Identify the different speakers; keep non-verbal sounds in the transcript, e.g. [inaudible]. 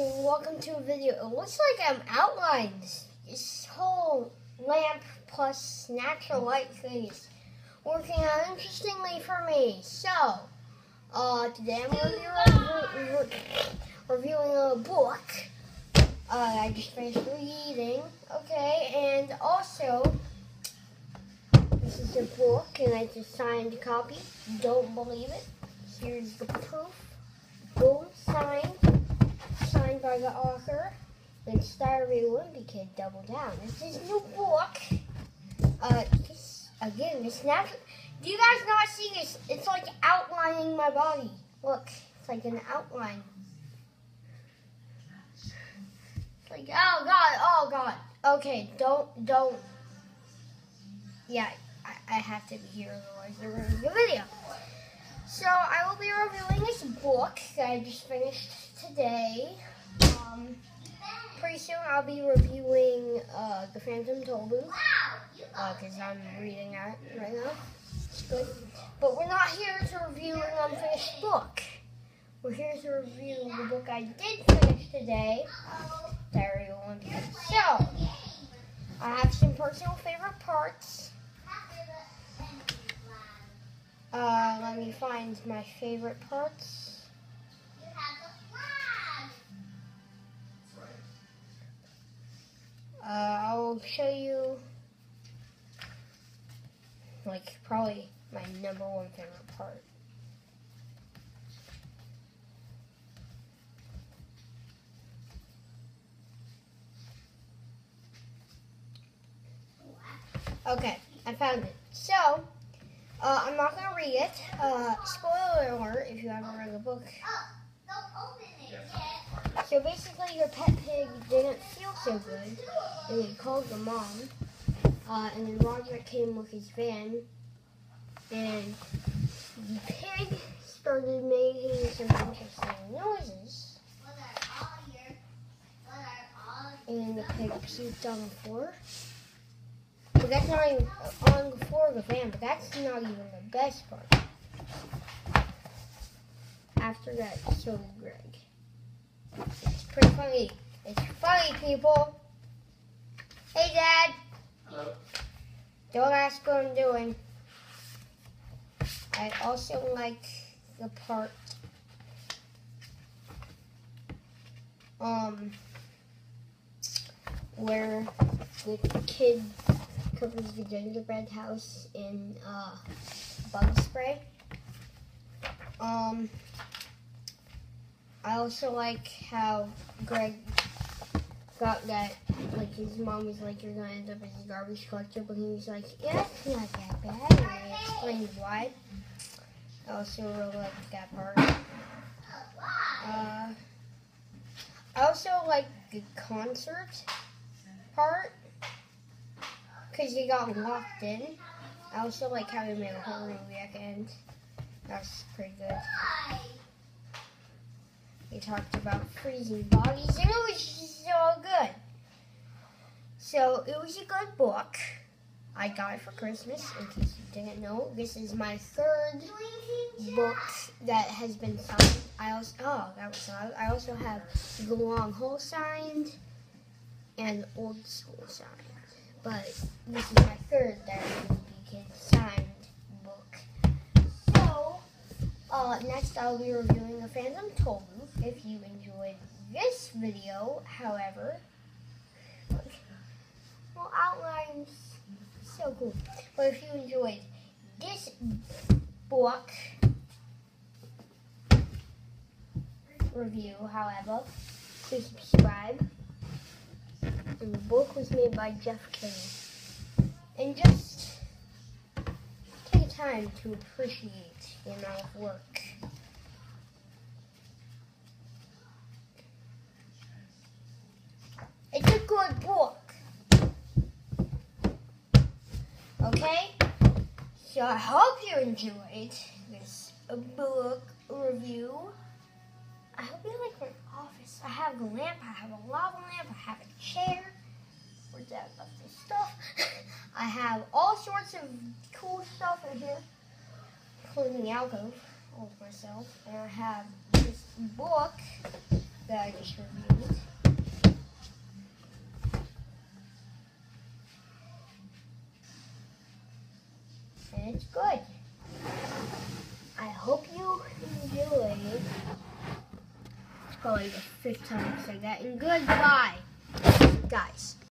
Speaker 1: and welcome to a video. It looks like I'm outlined. This whole lamp plus natural light thing is working out interestingly for me. So, uh, today I'm going to be re re reviewing a book uh, I just finished reading. Okay, and also, this is a book, and I just signed a copy. Don't believe it. Here's the proof. Boom, signed. Signed by the author. It's Diary Wimpy Kid Double Down. It's his new book. Uh, this, again, it's not, Do you guys not see this? It's like outlining my body. Look, it's like an outline. It's like, oh god, oh god. Okay, don't, don't. Yeah, I, I have to be here, otherwise they're ruining the video. So I will be reviewing this book that I just finished today. Um, pretty soon I'll be reviewing uh, The Phantom Tollbooth because uh, I'm reading that right now. It's good. But we're not here to review an unfinished book. We're here to review the book I did finish today, Diary Olympia. So, I have some personal favorite parts. Uh, let me find my favorite parts. Probably my number one favorite part. Okay, I found it. So, uh, I'm not going to read it. Uh, spoiler alert if you haven't read the book. So basically, your pet pig didn't feel so good, and he called the mom. Uh, and then Rodrick came with his van, and the pig started making some interesting noises. And the pig puked on the floor. But that's not even on the floor of the van, but that's not even the best part. After that, so Greg. It's pretty funny. It's funny, people. Hey, Dad.
Speaker 2: Hello.
Speaker 1: Don't ask what I'm doing. I also like the part um where the kid covers the gingerbread house in uh, bug spray. Um, I also like how Greg got that, like his mom was like, you're gonna end up as a garbage collector, but he was like, yeah, it's not that bad, and he explained why. I also really like that part. Uh, I also like the concert part because he got locked in. I also like how he made a whole movie at the end. That's pretty good. He talked about freezing bodies, and it was so good. So it was a good book. I got it for Christmas. In case you didn't know, this is my third book that has been signed. I also oh that was I also have the Long Haul signed and old school signed. But this is my third Diary Kid signed book. So uh, next I'll be reviewing the Phantom Tollbooth. If you enjoyed this video, however, well outlines so cool. But if you enjoyed this book review, however, please subscribe. The book was made by Jeff Kinney. And just take time to appreciate the amount of work. It's a good book. Okay? So I hope you enjoyed this book review. I hope you like my office. I have a lamp, I have a lava lamp, I have a chair. Where's that this stuff? [laughs] I have all sorts of cool stuff in here, including the alcove, all myself. And I have this book that I just reviewed. And it's good. I hope you enjoy. It's probably the fifth time I said that. And goodbye, guys.